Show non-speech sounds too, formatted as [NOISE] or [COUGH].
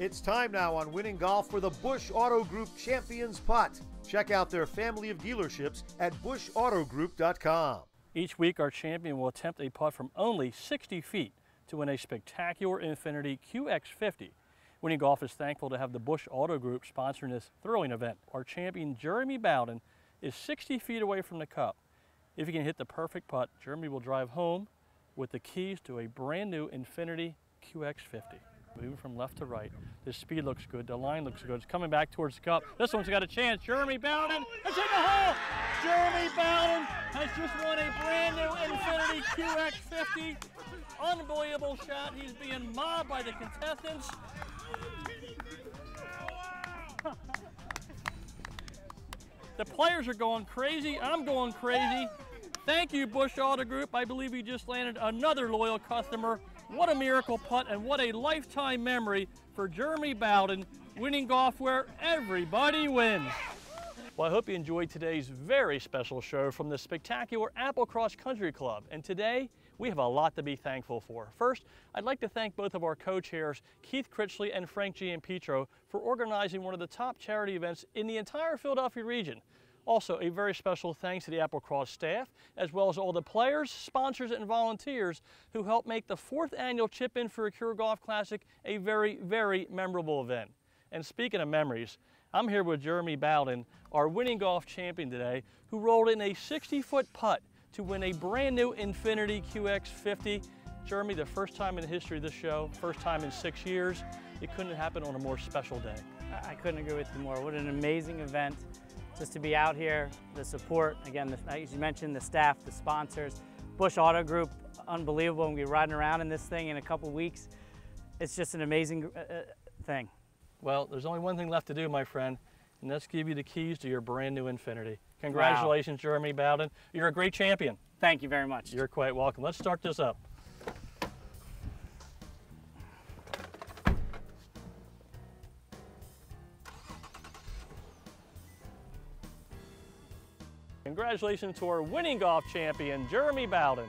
It's time now on Winning Golf for the Bush Auto Group Champions Putt. Check out their family of dealerships at bushautogroup.com. Each week, our champion will attempt a putt from only 60 feet to win a spectacular Infiniti QX50. Winning Golf is thankful to have the Bush Auto Group sponsoring this thrilling event. Our champion, Jeremy Bowden, is 60 feet away from the cup. If he can hit the perfect putt, Jeremy will drive home with the keys to a brand new Infiniti QX50. Moving from left to right. The speed looks good. The line looks good. It's coming back towards the cup. This one's got a chance. Jeremy Bowden is in the hole. Jeremy Bowden has just won a brand new Infiniti QX50. Unbelievable shot. He's being mobbed by the contestants. [LAUGHS] the players are going crazy. I'm going crazy. Thank you, Bush Auto Group. I believe you just landed another loyal customer. What a miracle putt and what a lifetime memory for Jeremy Bowden, winning golf where everybody wins. Well, I hope you enjoyed today's very special show from the spectacular Applecross Country Club. And today, we have a lot to be thankful for. First, I'd like to thank both of our co-chairs, Keith Critchley and Frank Giampietro, for organizing one of the top charity events in the entire Philadelphia region. Also, a very special thanks to the Applecross staff, as well as all the players, sponsors, and volunteers who helped make the fourth annual Chip In for a Cure Golf Classic a very, very memorable event. And speaking of memories, I'm here with Jeremy Bowden, our winning golf champion today, who rolled in a 60-foot putt to win a brand new Infiniti QX50. Jeremy, the first time in the history of this show, first time in six years, it couldn't happen on a more special day. I couldn't agree with you more. What an amazing event just to be out here, the support, again, the, as you mentioned, the staff, the sponsors, Bush Auto Group, unbelievable. We'll be riding around in this thing in a couple weeks. It's just an amazing uh, uh, thing. Well, there's only one thing left to do, my friend, and that's give you the keys to your brand new Infiniti. Congratulations, wow. Jeremy Bowden. You're a great champion. Thank you very much. You're quite welcome. Let's start this up. Congratulations to our winning golf champion, Jeremy Bowden.